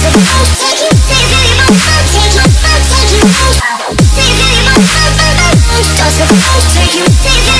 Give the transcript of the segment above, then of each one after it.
Take you, take you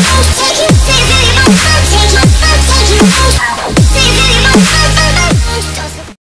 Thank